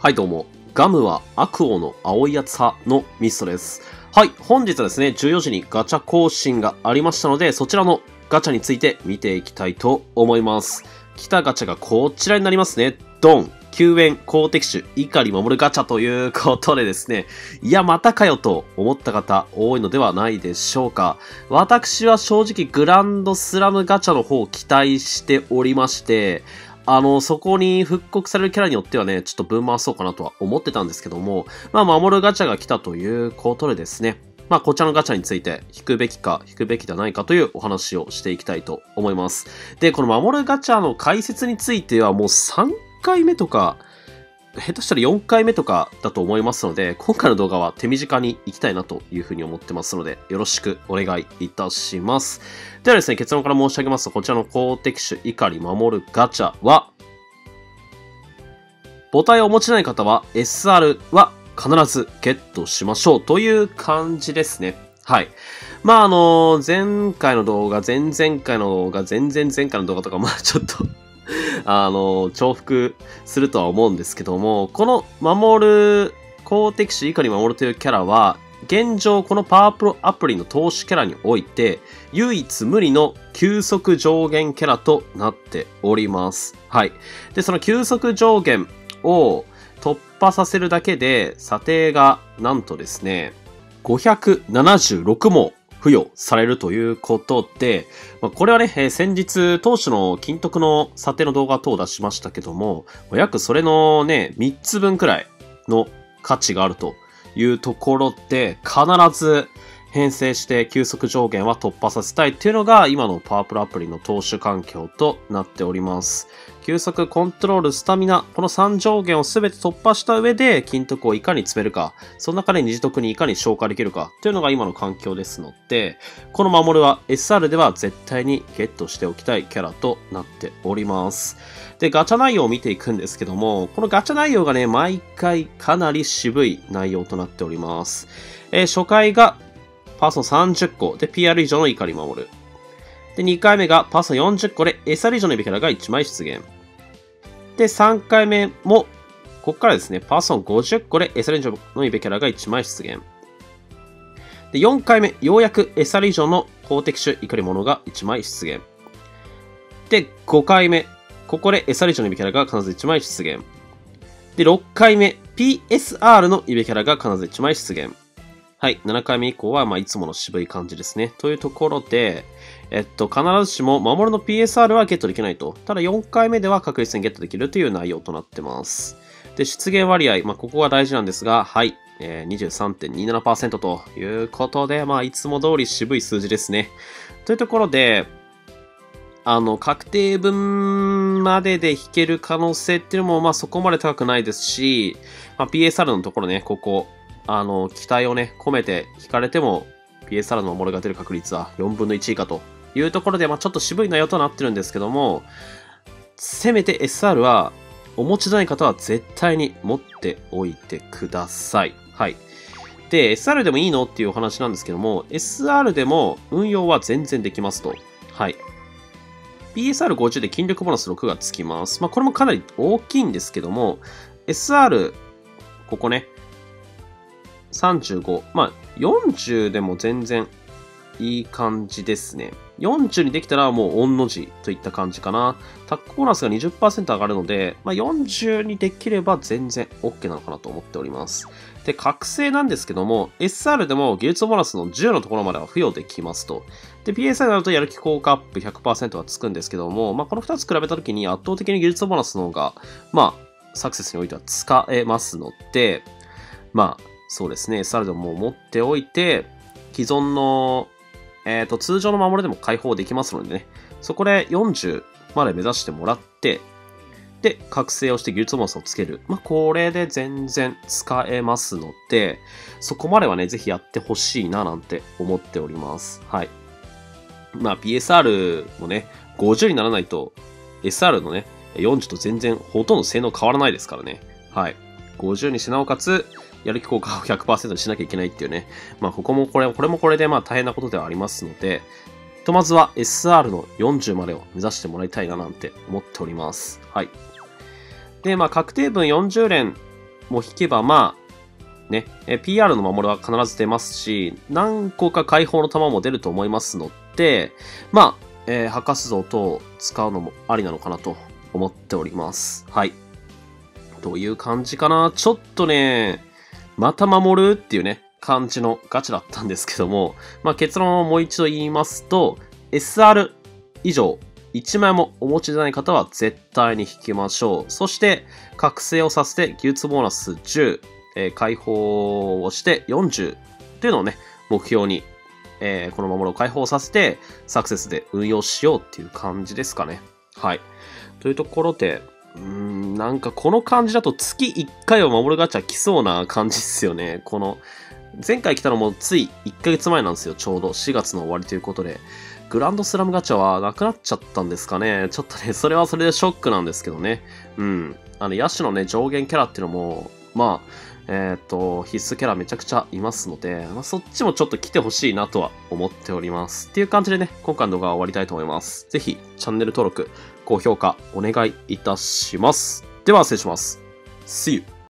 はいどうも。ガムは悪王の青いやつ派のミストです。はい、本日はですね、14時にガチャ更新がありましたので、そちらのガチャについて見ていきたいと思います。来たガチャがこちらになりますね。ドン救援公敵種怒り守るガチャということでですね、いや、またかよと思った方多いのではないでしょうか。私は正直グランドスラムガチャの方を期待しておりまして、あの、そこに復刻されるキャラによってはね、ちょっとぶん回そうかなとは思ってたんですけども、まあ、守るガチャが来たということでですね、まあ、こちらのガチャについて、引くべきか、引くべきではないかというお話をしていきたいと思います。で、この守るガチャの解説についてはもう3回目とか、下手したら4回目とかだと思いますので、今回の動画は手短に行きたいなというふうに思ってますので、よろしくお願いいたします。ではですね、結論から申し上げますと、こちらの公敵種怒り守るガチャは、母体をお持ちない方は SR は必ずゲットしましょうという感じですね。はい。まあ、あの、前回の動画、前々回の動画、前々前回の動画とか、まあちょっと あの、重複するとは思うんですけども、この守る、公敵種怒り守るというキャラは、現状このパワープロアプリの投資キャラにおいて、唯一無二の急速上限キャラとなっております。はい。で、その急速上限を突破させるだけで、査定がなんとですね、576も付与されるということで、まあ、これはね、えー先日、当初の金徳の査定の動画等を出しましたけども、約それのね、3つ分くらいの価値があるというところで、必ず編成して急速上限は突破させたいっていうのが今のパワープロアプリの投手環境となっております。急速、コントロール、スタミナ、この3上限を全て突破した上で、金徳をいかに詰めるか、その中で二次徳にいかに消化できるか、というのが今の環境ですので、この守るは SR では絶対にゲットしておきたいキャラとなっております。で、ガチャ内容を見ていくんですけども、このガチャ内容がね、毎回かなり渋い内容となっております。えー初回がパーソン30個で PR 以上の怒り守る。で、2回目がパーソン40個で SR 以上の指キャラが1枚出現。で、3回目も、ここからですね、パーソン50個で SR 以上の指キャラが1枚出現。で、4回目、ようやく SR 以上の公敵種怒り物が1枚出現。で、5回目、ここで SR 以上の指キャラが必ず1枚出現。で、6回目、PSR の指キャラが必ず1枚出現。はい。7回目以降は、まあ、いつもの渋い感じですね。というところで、えっと、必ずしも、守るの PSR はゲットできないと。ただ、4回目では確実にゲットできるという内容となってます。で、出現割合、まあ、ここが大事なんですが、はい。えー、23.27%ということで、まあ、いつも通り渋い数字ですね。というところで、あの、確定分までで引ける可能性っていうのも、まあ、そこまで高くないですし、まあ、PSR のところね、ここ、あの、期待をね、込めて引かれても、PSR の守りが出る確率は4分の1以下というところで、まあ、ちょっと渋い内容となってるんですけども、せめて SR は、お持ちない方は絶対に持っておいてください。はい。で、SR でもいいのっていうお話なんですけども、SR でも運用は全然できますと。はい。PSR50 で筋力ボナス6がつきます。まあ、これもかなり大きいんですけども、SR、ここね、35、まあ、40でも全然いい感じですね。40にできたらもう御の字といった感じかな。タックボーナスが20%上がるので、まあ、40にできれば全然 OK なのかなと思っております。で、覚醒なんですけども、SR でも技術ボーナスの10のところまでは付与できますと。で、PSI になるとやる気効果アップ100%はつくんですけども、まあ、この2つ比べたときに圧倒的に技術ボーナスの方が、まあ、サクセスにおいては使えますので、まあ、そうですね、SR でも持っておいて、既存の、えっ、と、通常の守りでも解放できますのでね、そこで40まで目指してもらって、で、覚醒をして技術ボーナスをつける。まあ、これで全然使えますので、そこまではね、ぜひやってほしいななんて思っております。はい。まあ、PSR もね、50にならないと、SR のね、40と全然ほとんど性能変わらないですからね。はい。50にしてなおかつ、やる気効果を100%にしなきゃいけないっていうね。まあ、ここもこれ、これもこれでまあ大変なことではありますので、ひとまずは SR の40までを目指してもらいたいななんて思っております。はい。で、まあ、確定分40連も引けば、まあ、ね、PR の守りは必ず出ますし、何個か解放の弾も出ると思いますので、まあ、えー、博士像等使うのもありなのかなと思っております。はい。という感じかな。ちょっとね、また守るっていうね、感じのガチだったんですけども、まあ結論をもう一度言いますと、SR 以上1枚もお持ちでない方は絶対に引きましょう。そして、覚醒をさせて技術ボーナス10、えー、解放をして40っていうのをね、目標に、えー、この守りを解放させて、サクセスで運用しようっていう感じですかね。はい。というところで、うん、なんかこの感じだと月1回は守るガチャ来そうな感じっすよね。この、前回来たのもつい1ヶ月前なんですよ、ちょうど。4月の終わりということで。グランドスラムガチャはなくなっちゃったんですかね。ちょっとね、それはそれでショックなんですけどね。うん。あの、野手のね、上限キャラっていうのも、まあ、えっ、と、必須キャラめちゃくちゃいますので、まあ、そっちもちょっと来てほしいなとは思っております。っていう感じでね、今回の動画は終わりたいと思います。ぜひ、チャンネル登録、高評価お願いいたします。では、失礼します。See you!